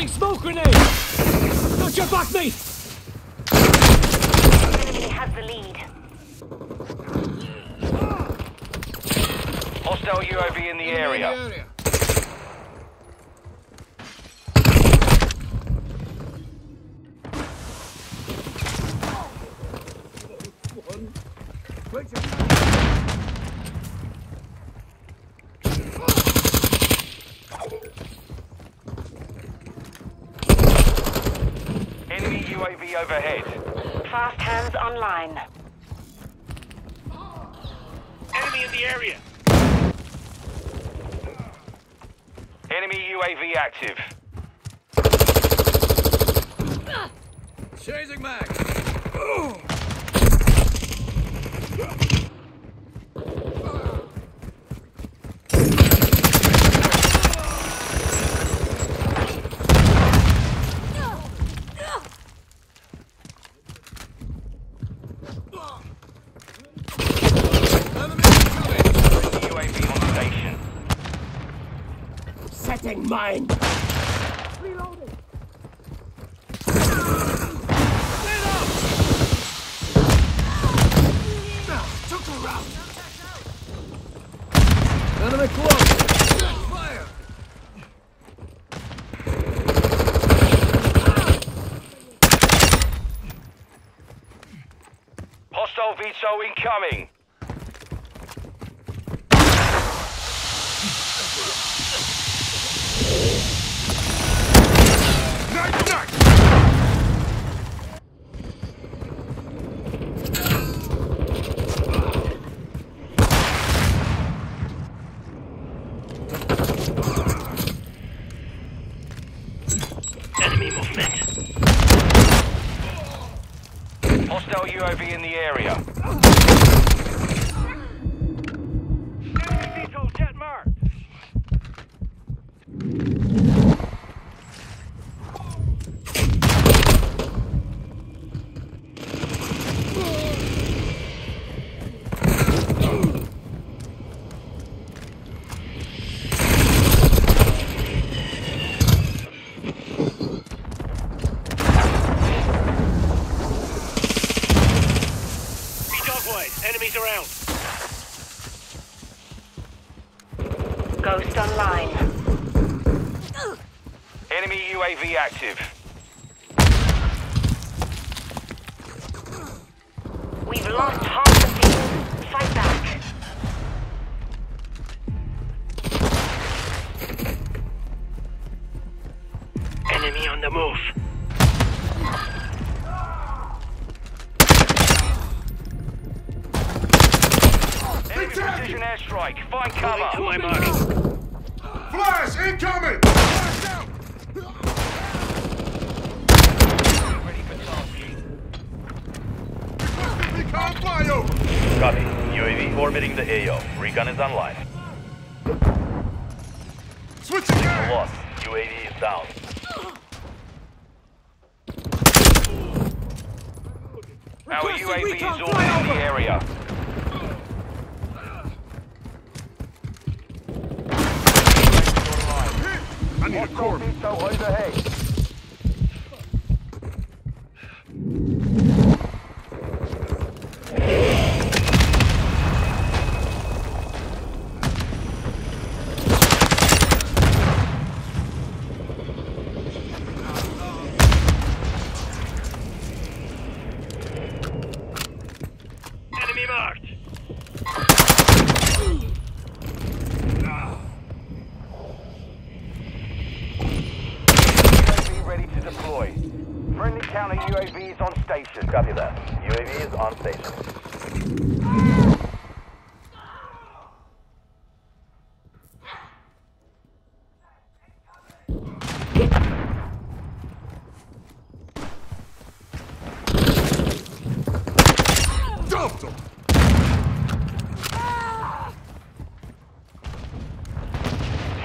Tossing smoke grenade! Got your back, mate! Enemy has the lead. Hostile UAV in the area. Enemy UAV overhead. Fast hands online. Enemy in the area. Enemy UAV active. Chasing Mac! UAV on station. Setting mine! Took her out! Enemy close! Fire! Hostile VTOL incoming. Enemy movement. Hostile UAV in the area. Ghost online. Enemy UAV active. We've lost half the field. Fight back. Enemy on the move. Precision airstrike. Find Moving to cover. my mark. Flash incoming! Ready for tasking. Recon flyover! Copy. UAV orbiting the AO. Recon is online. Switching gears! Lost. UAV is down. Our UAV is orbiting flyover. the area. Corp. VTOL overhead. Enemy marked. UAV ready to deploy. Friendly counter UAV is on station. Copy that. UAV is on station.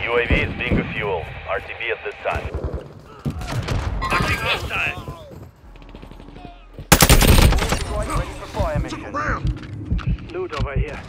UAV is being refueled. RTB at this time. right here.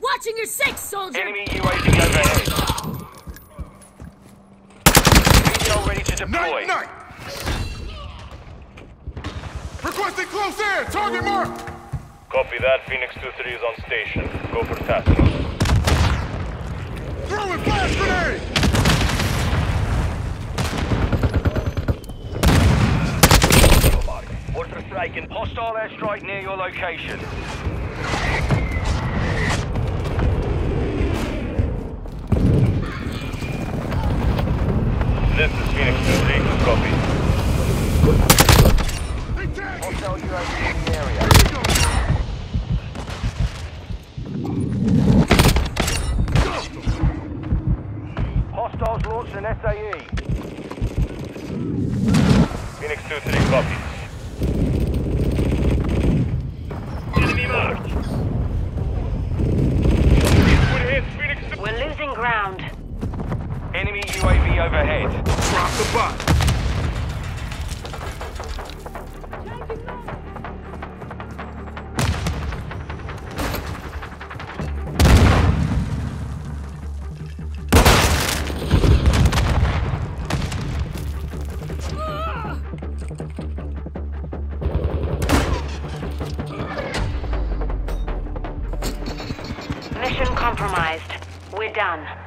Watching your six, soldier! Enemy UAV overhead. Intel ready to deploy. Night, night. Requesting close air! Target marked! Copy that. Phoenix 2-3 is on station. Go for tasking. Throwing flash grenade! Order striking. Hostile airstrike near your location. This is Phoenix 2-3. Copy. They tagged! Hostile UAV in the area. Here we go! Hostiles launched an SAE. Phoenix 2-3. Copy. Enemy marked. Good hit. Phoenix 2 We're losing ground. Enemy UAV overhead. Drop the bot! Mission compromised. We're done.